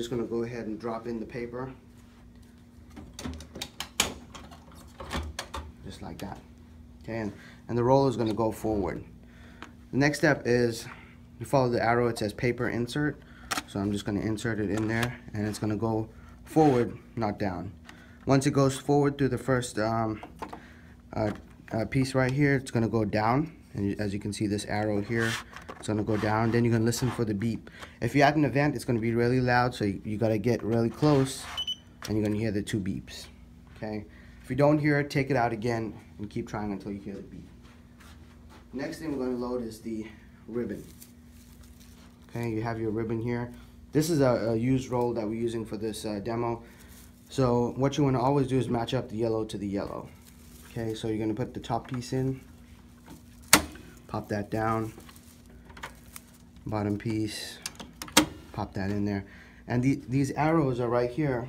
Just gonna go ahead and drop in the paper. Just like that. Okay, and, and the roller is gonna go forward. The next step is you follow the arrow, it says paper insert. So I'm just gonna insert it in there and it's gonna go forward, not down. Once it goes forward through the first um, uh, uh, piece right here, it's gonna go down. And as you can see this arrow here, it's gonna go down. Then you're gonna listen for the beep. If you're at an event, it's gonna be really loud, so you, you gotta get really close and you're gonna hear the two beeps, okay? If you don't hear it, take it out again and keep trying until you hear the beep. Next thing we're gonna load is the ribbon. Okay, you have your ribbon here. This is a, a used roll that we're using for this uh, demo. So what you wanna always do is match up the yellow to the yellow. Okay, so you're gonna put the top piece in, pop that down, bottom piece, pop that in there. And the, these arrows are right here.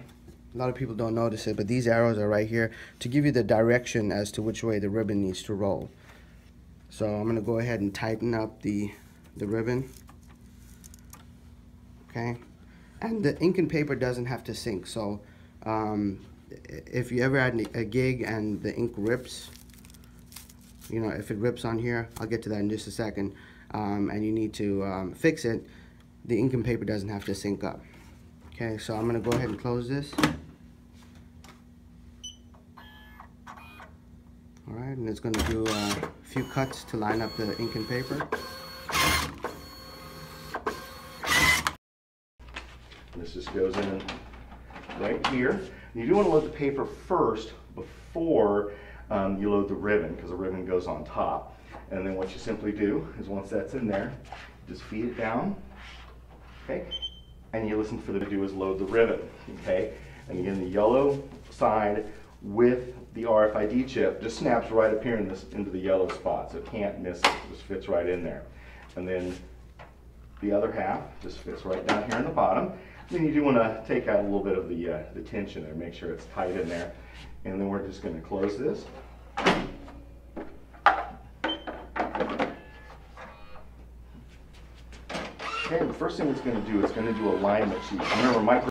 A lot of people don't notice it, but these arrows are right here to give you the direction as to which way the ribbon needs to roll. So I'm gonna go ahead and tighten up the, the ribbon. Okay, and the ink and paper doesn't have to sync. So um, if you ever had a gig and the ink rips, you know, if it rips on here, I'll get to that in just a second, um, and you need to um, fix it, the ink and paper doesn't have to sync up. Okay, so I'm gonna go ahead and close this. All right, and it's gonna do a few cuts to line up the ink and paper. This just goes in right here. You do want to load the paper first before um, you load the ribbon because the ribbon goes on top. And then what you simply do is once that's in there, just feed it down, okay? And you listen for the to do is load the ribbon, okay? And again, the yellow side with the RFID chip just snaps right up here in this, into the yellow spot, so it can't miss it, just fits right in there. And then the other half just fits right down here in the bottom. Then you do want to take out a little bit of the, uh, the tension there, make sure it's tight in there. And then we're just going to close this. Okay, the first thing it's going to do is going to do alignment. Remember, micro